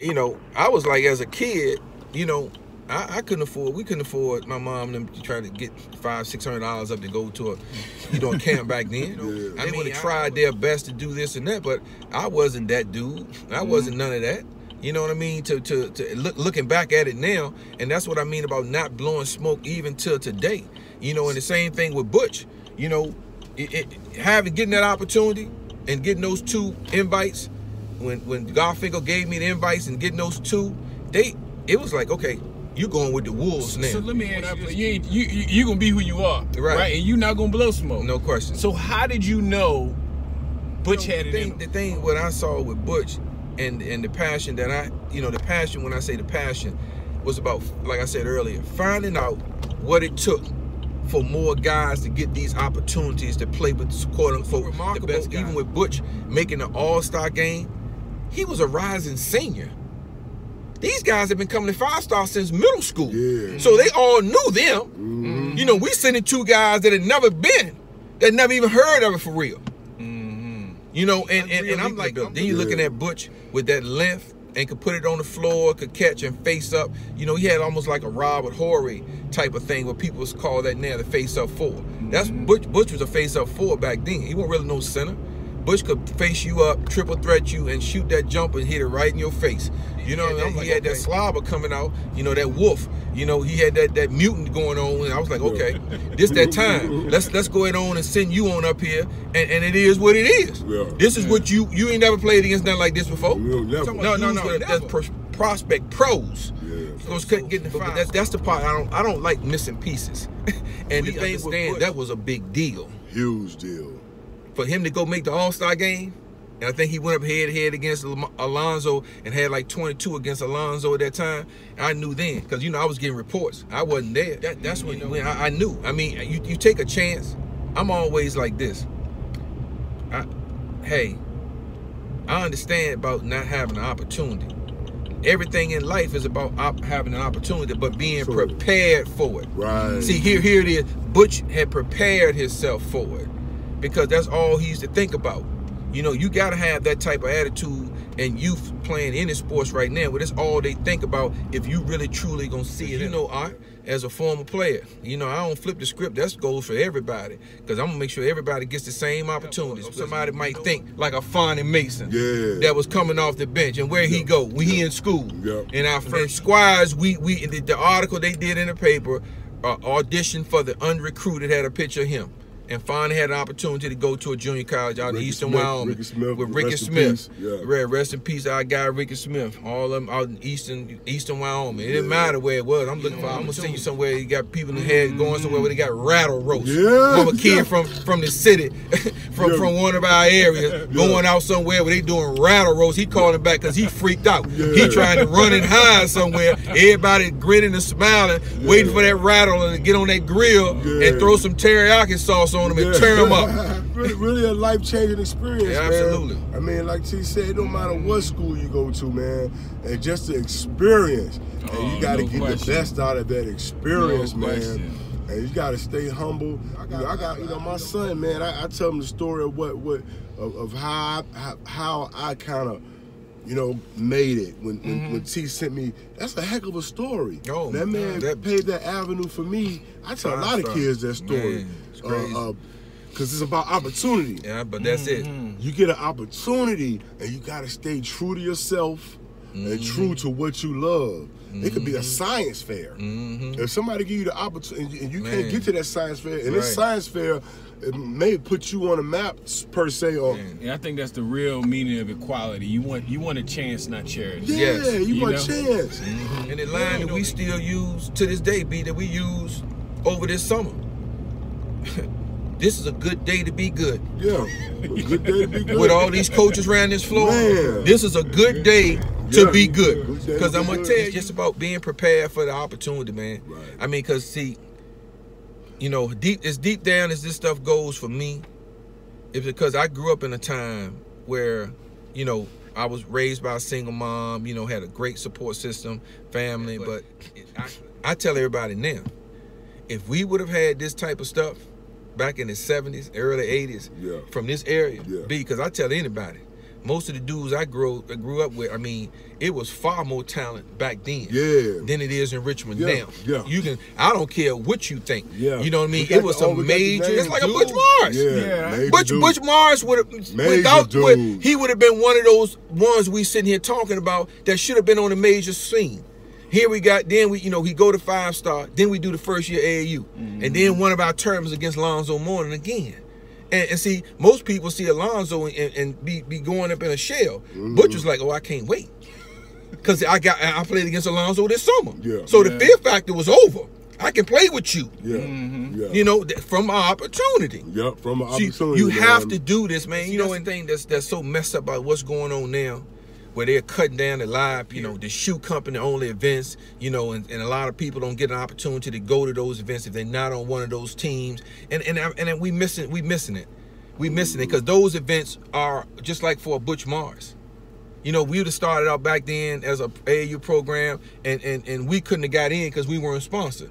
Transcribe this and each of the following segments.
You know, I was like, as a kid, you know, I, I couldn't afford. We couldn't afford my mom and them to try to get five, six hundred dollars up to go to a, you know, a camp back then. Yeah. I mean, they tried their best to do this and that, but I wasn't that dude. I mm-hmm. wasn't none of that. You know what I mean? To to to look, looking back at it now, and that's what I mean about not blowing smoke even till today. You know, and the same thing with Butch. You know, it, it, having getting that opportunity and getting those two invites when when Garfinkel gave me the invites and getting those two, they it was like okay, you going with the wolves now. So let me ask you, this. you, you you you gonna be who you are, Right. right? And you not gonna blow smoke. no question. So how did you know Butch You know, had the it thing, in the thing what I saw with Butch and and the passion that I you know the passion when I say the passion was about like I said earlier finding out what it took for more guys to get these opportunities to play with quote unquote the remarkable best guy. even with Butch making the all-star game he was a rising senior these guys have been coming to five star since middle school Yeah. so they all knew them Mhm. you know we sending two guys that had never been that never even heard of it for real Mm-hmm. you know, and, and, and I'm like, then you're looking at Butch with that length and could put it on the floor, could catch and face up. You know, he had almost like a Robert Horry type of thing, where people call that now the face up four. That's Butch. Butch was a face up four back then. He wasn't really no center. Butch could face you up, triple threat you, and shoot that jumper and hit it right in your face. You know, Yeah, I'm he like, had that okay. slobber coming out. You know, that wolf. You know, he had that that mutant going on, and I was like, okay, this that time. Let's let's go ahead on and send you on up here, and, and it is what it is. Yeah. This is what you you ain't never played against nothing like this before. No. No, no, no. That's pro- prospect pros. Yeah. Those couldn't get in the fight. That's that's the part I don't I don't like missing pieces. and We the thing that was a big deal Huge deal. For him to go make the All Star game. And I think he went up head to head against Alonzo and had like 22 against Alonzo at that time. I knew then because you know I was getting reports. I wasn't there. That, that's when, when I, I knew. I mean, you, you take a chance. I'm always like this. I, hey, I understand about not having an opportunity. Everything in life is about having an opportunity, but being prepared for it. Right. See, here, here it is. Butch had prepared himself for it because that's all he used to think about. You know, you got to have that type of attitude and youth playing any sports right now, but that's all they think about if you really truly gonna see it. You know, I, as a former player, you know, I don't flip the script. That's goes for everybody because I'm gonna make sure everybody gets the same opportunities. Somebody might think like a Fonnie Mason Yeah. that was coming off the bench, and where he go? We he in school. Yeah. And our first Squires, we we the, the article they did in the paper, uh, audition for the unrecruited had a picture of him. And finally had an opportunity to go to a junior college out in Eastern Smith, Wyoming Ricky Smith, with Ricky Smith. yeah. Right, rest in peace, our guy Ricky Smith. All of them out in Eastern Eastern Wyoming. It didn't matter where it was. I'm looking for. I'm gonna send you somewhere. You got people in the head going somewhere where they got rattle roast. Yeah. From a kid from from the city, from Yeah. from one of our areas, going out somewhere where they doing rattle roast. He calling back because he freaked out. He trying to run and hide somewhere. Everybody grinning and smiling, waiting for that rattle to get on that grill Yeah. and throw some teriyaki sauce on them and Yeah. turn them up. really, really a life changing experience, Yeah, man. absolutely. I mean, like T said, it don't matter what school you go to, man. And just the experience. and Oh, you got to no get question. the best out of that experience, No man. question. And you got to stay humble. I got, I got, you know, my son, man. I, I tell him the story of what, what, of, of how, I, how, how I kind of. You know, made it when, when mm-hmm. when T sent me. That's a heck of a story. Oh, that man man, that- paved that avenue for me. I tell a lot of kids that story. Man, it's crazy. Uh, uh, Cause it's about opportunity. Yeah, but that's it. You get an opportunity, and you gotta stay true to yourself and true to what you love. It could be a science fair. Mm-hmm. If somebody give you the opportunity, and you Man. can't get to that science fair, and this science fair, it may put you on a map per se. Or And I think that's the real meaning of equality. You want you want a chance, not charity. yeah, Yes. you, You want know? a chance. And the line that we still use to this day, be that we use over this summer. this is a good day to be good. Yeah, a good day to be good. With all these coaches around this floor, Man. this is a good day to Yeah. be good. Good day to Because I'm gonna tell you, it's just about being prepared for the opportunity, man. Right. I mean, cause see, you know, deep as deep down as this stuff goes for me, it's because I grew up in a time where, you know, I was raised by a single mom, you know, had a great support system, family, but I, I tell everybody now, if we would have had this type of stuff back in the 70s, early 80s, Yeah. from this area, Yeah. B, because I tell anybody, most of the dudes I grew I grew up with, I mean, it was far more talent back then Yeah. than it is in Richmond Yeah, now. yeah. You can I don't care what you think. Yeah. You know what I mean? It was a we got the major it's like a. Butch Morris. Yeah. Yeah. Butch dude. Butch Morris would have Major without would, dude. he would have been one of those ones we sitting here talking about that should have been on the major scene. Here we got then we you know he go to five star then we do the first year AAU and then one of our terms against Lonzo Mourning again. And, and see, most people see Alonzo and, and, and be, be going up in a shell. Butch was like, oh, I can't wait. Cause I got I played against Alonzo this summer. Yeah. So the fear factor was over. I can play with you. Yeah. Mm-hmm. Yeah. You know, from our opportunity. Yep. From an See, opportunity. you have man. to do this, man. You know, one thing that's that's so messed up about what's going on now, where they're cutting down the live, you know, the shoe company only events, you know, and, and a lot of people don't get an opportunity to go to those events if they're not on one of those teams, and and and we missing we missing it, we missing it because those events are just like for a Butch Morris. You know, we would have started out back then as a AAU program, and and and we couldn't have got in because we weren't sponsored.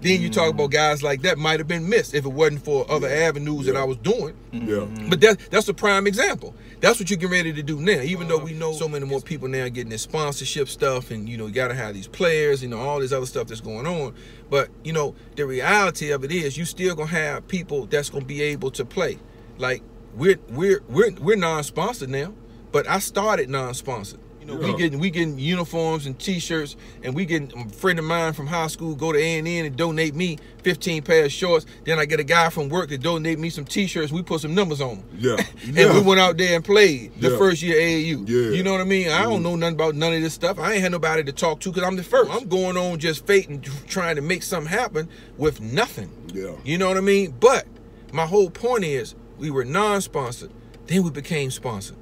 Then you talk about guys like that might have been missed if it wasn't for other avenues that I was doing. Yeah. Mm-hmm. But that that's a prime example. That's what you're getting ready to do now. Even though we know so many more people now getting this sponsorship stuff, and you know, you got to have these players, you know, all this other stuff that's going on. But you know, the reality of it is, you still gonna have people that's gonna be able to play. Like we're we're we're we're non-sponsored now, but I started non-sponsored. You know, Yeah. we getting we getting uniforms and T-shirts, and we getting a friend of mine from high school go to A and N and donate me 15 pairs of shorts. Then I get a guy from work to donate me some T-shirts. We put some numbers on them. Yeah. And Yeah. we went out there and played the Yeah. first year AAU. Yeah. You know what I mean? I don't know nothing about none of this stuff. I ain't had nobody to talk to because I'm the first. I'm going on just fate and trying to make something happen with nothing. Yeah. You know what I mean? But my whole point is we were non-sponsored, then we became sponsored.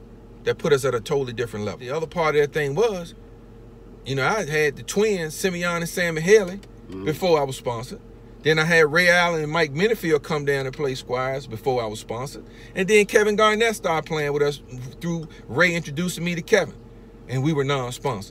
That put us at a totally different level. The other part of that thing was, you know, I had the twins, Simeon and Sammy Haley, mm-hmm. before I was sponsored. Then I had Ray Allen and Mike Minifield come down and play Squires before I was sponsored. And then Kevin Garnett started playing with us through Ray introducing me to Kevin. And we were non-sponsored.